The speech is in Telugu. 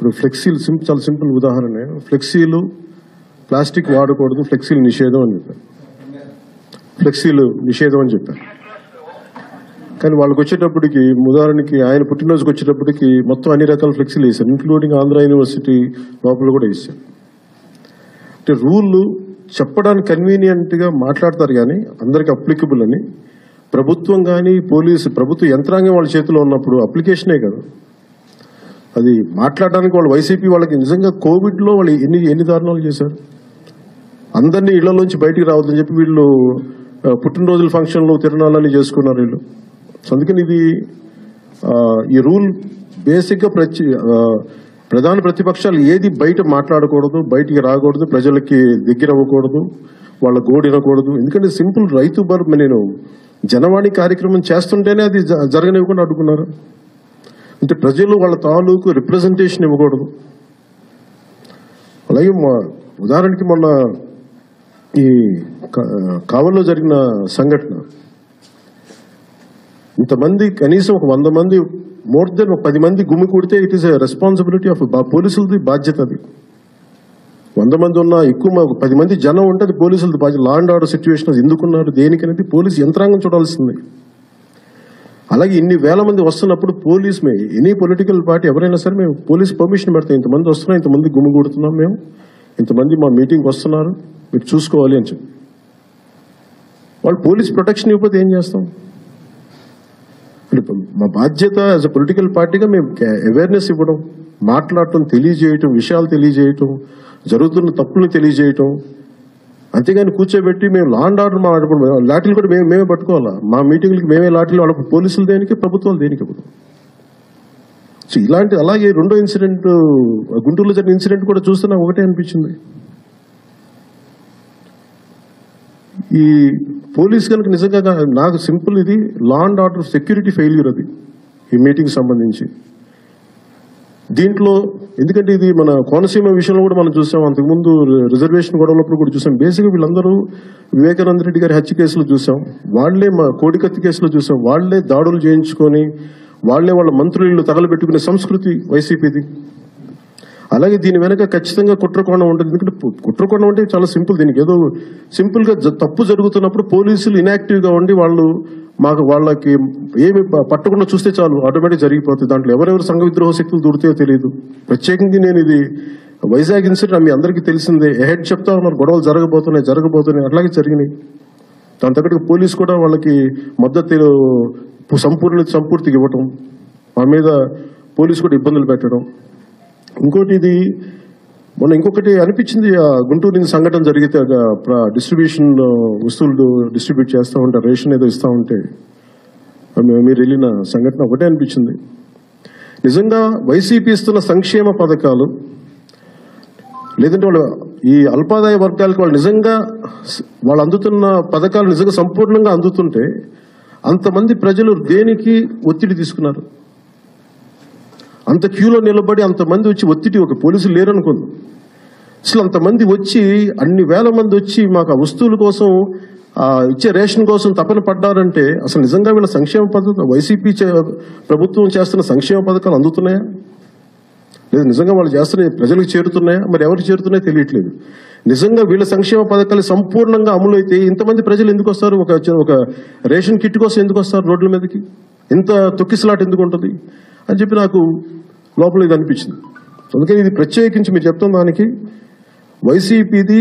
ఇప్పుడు ఫ్లెక్సీలు సింపుల్ చాలా సింపుల్ ఉదాహరణ. ఫ్లెక్సీలు ప్లాస్టిక్ వాడకూడదు ఫ్లెక్సీలు నిషేధం అని చెప్పారు. ఫ్లెక్సీలు నిషేధం అని చెప్పారు. కానీ వాళ్ళకి వచ్చేటప్పటికి ఉదాహరణకి ఆయన పుట్టినరోజుకి వచ్చేటప్పటికి మొత్తం అన్ని రకాల ఫ్లెక్సీలు వేశారు ఇంక్లూడింగ్ ఆంధ్ర యూనివర్సిటీ లోపల కూడా వేశారు. అంటే రూళ్ళు చెప్పడానికి కన్వీనియంట్గా మాట్లాడతారు కానీ అందరికి అప్లికబుల్ అని ప్రభుత్వం కానీ పోలీసు ప్రభుత్వ యంత్రాంగం వాళ్ళ చేతిలో ఉన్నప్పుడు అప్లికేషనే కదా. అది మాట్లాడడానికి వాళ్ళు వైసీపీ వాళ్ళకి నిజంగా కోవిడ్లో వాళ్ళు ఎన్ని ఎన్ని దారుణాలు చేశారు? అందరినీ ఇళ్ళలోంచి బయటికి రావద్దని చెప్పి వీళ్ళు పుట్టినరోజుల ఫంక్షన్లు తిరణాలని చేసుకున్నారు వీళ్ళు. సో అందుకని ఇది ఈ రూల్ బేసిక్గా ప్రతి ప్రధాన ప్రతిపక్షాలు ఏది బయట మాట్లాడకూడదు బయటికి రాకూడదు ప్రజలకి దగ్గర అవ్వకూడదు వాళ్ళ గోడినకూడదు ఎందుకంటే సింపుల్ రైతు బర్ నేను జనవాణి కార్యక్రమం చేస్తుంటేనే అది జ- జరగనివ్వకుండా అడ్డుకున్నారు. అంటే ప్రజలు వాళ్ళ తాలూకు రిప్రజెంటేషన్ ఇవ్వకూడదు. అలాగే మా- ఉదాహరణకి మొన్న ఈ కావల్లో జరిగిన సంఘటన. ఇంతమంది కనీసం ఒక వంద మంది మోర్ దెన్ ఒక పది మంది గుమ్మి కూడితే ఇట్ ఈస్ రెస్పాన్సిబిలిటీ ఆఫ్ పోలీసులది బాధ్యత అది. వంద మంది ఉన్నా ఎక్కువ ఒక పది మంది జనం ఉంటే అది పోలీసులది బాధ్యత. లా అండ్ ఆర్డర్ సిచ్యువేషన్ ఎందుకున్నారు? దేనికనేది పోలీసు యంత్రాంగం చూడాల్సింది. అలాగే ఇన్ని వేల మంది వస్తున్నప్పుడు police may any political party ఎవరైనా సరే మేము పోలీస్ పర్మిషన్ పెడతాం ఇంతమంది వస్తున్నాం ఇంతమంది గుమ్మిగూడుతున్నాం మేము ఇంతమంది మా మీటింగ్ వస్తున్నారు మీరు చూసుకోవాలి అని చెప్పి. వాళ్ళు పోలీస్ ప్రొటెక్షన్ ఇవ్వకపోతే ఏం చేస్తాం? మా బాధ్యత యాజ్ అ పొలిటికల్ పార్టీగా మేము అవేర్నెస్ ఇవ్వడం మాట్లాడటం తెలియజేయటం విషయాలు తెలియజేయటం జరుగుతున్న తప్పుల్ని తెలియజేయటం అంతేగాని కూర్చోబెట్టి మేము లాండ్ ఆర్డర్ మా లాఠీలు కూడా మేము మేమే పట్టుకోవాలా? మా మీటింగ్లకి మేమే లాఠీలు వాళ్ళకి పోలీసులు దేనికి ప్రభుత్వాలు దేనికి ఇప్పుడు? సో ఇలాంటి అలాగే రెండో ఇన్సిడెంట్ గుంటూరులో జరిగిన ఇన్సిడెంట్ కూడా చూస్తే నాకు ఒకటే అనిపించింది. ఈ పోలీస్ కనుక నిజంగా నాకు సింపుల్ ఇది law and order security failure అది. ఈ మీటింగ్ సంబంధించి. దీంట్లో ఎందుకంటే ఇది మన కోనసీమ విషయంలో కూడా మనం చూసాం. అంతకుముందు రిజర్వేషన్ గొడవలప్పుడు కూడా చూసాం. బేసిక్గా వీళ్ళందరూ వివేకానంద రెడ్డి గారి హత్య కేసులు చూసాం. వాళ్ళే మా కోడికత్తి కేసులో చూసాం. వాళ్ళే దాడులు చేయించుకొని వాళ్ళే వాళ్ళ మంత్రులు తగలబెట్టుకునే సంస్కృతి వైసీపీది. అలాగే దీని వెనక ఖచ్చితంగా కుట్రకోణం ఉంటుంది. ఎందుకంటే కుట్రకోణం అంటే చాలా సింపుల్ దీనికి. ఏదో సింపుల్గా జ- తప్పు జరుగుతున్నప్పుడు పోలీసులు ఇనాక్టివ్గా ఉండి వాళ్ళు మాకు వాళ్ళకి ఏమి పట్టకుండా చూస్తే చాలు ఆటోమేటిక్ జరిగిపోతుంది. దాంట్లో ఎవరెవరు సంఘ విద్రోహ శక్తులు దూరుతాయో తెలియదు ప్రత్యేకంగా నేను ఇది వైజాగ్ ఇన్సిడెంట్ మీ అందరికీ తెలిసిందే. హెడ్ చెప్తా ఉన్నారు గొడవలు జరగబోతున్నాయి జరగబోతున్నాయి అట్లాగే జరిగినాయి. దాని తగ్గట్టుగా పోలీసు కూడా వాళ్ళకి మద్దతు సంపూర్ణ సంపూర్తిగా ఇవ్వటం మా మీద పోలీసు కూడా ఇబ్బందులు పెట్టడం. ఇంకోటి ఇది మొన్న ఇంకొకటి అనిపించింది ఆ గుంటూరు నుంచి సంఘటన జరిగితే డిస్ట్రిబ్యూషన్ వస్తువులు డిస్ట్రిబ్యూట్ చేస్తూ ఉంటారు రేషన్ ఏదో ఇస్తూ ఉంటే మీరు వెళ్ళిన సంఘటన ఒకటే అనిపించింది. నిజంగా వైసీపీ ఇస్తున్న సంక్షేమ పథకాలు లేదంటే వాళ్ళు ఈ అల్పాదాయ వర్గాలకు వాళ్ళు నిజంగా వాళ్ళు అందుతున్న పథకాలు నిజంగా సంపూర్ణంగా అందుతుంటే అంతమంది ప్రజలు దేనికి ఒత్తిడి తీసుకున్నారు? అంత క్యూలో నిలబడి అంతమంది వచ్చి ఒత్తిడి ఒక పోలీసులు లేరనుకుంది అసలు అంతమంది వచ్చి అన్ని వేల మంది వచ్చి మాకు ఆ వస్తువుల కోసం ఇచ్చే రేషన్ కోసం తపన పడ్డారంటే అసలు నిజంగా వీళ్ళ సంక్షేమ పథకం వైసీపీ చే- ప్రభుత్వం చేస్తున్న సంక్షేమ పథకాలు అందుతున్నాయా? లేదు నిజంగా వాళ్ళు చేస్తున్న ప్రజలకు చేరుతున్నాయా? మరి ఎవరికి చేరుతున్నాయో తెలియట్లేదు. నిజంగా వీళ్ళ సంక్షేమ పథకాలు సంపూర్ణంగా అమలు అయితే ఇంతమంది ప్రజలు ఎందుకు వస్తారు? ఒక ఒక రేషన్ కిట్ కోసం ఎందుకు వస్తారు రోడ్ల మీదకి? ఇంత తొక్కిసలాట ఎందుకు ఉంటుంది? అని చెప్పి నాకు లోపల ఇది అనిపించింది అందుకని ఇది ప్రత్యేకించి మీరు చెప్తున్న దానికి వైసీపీది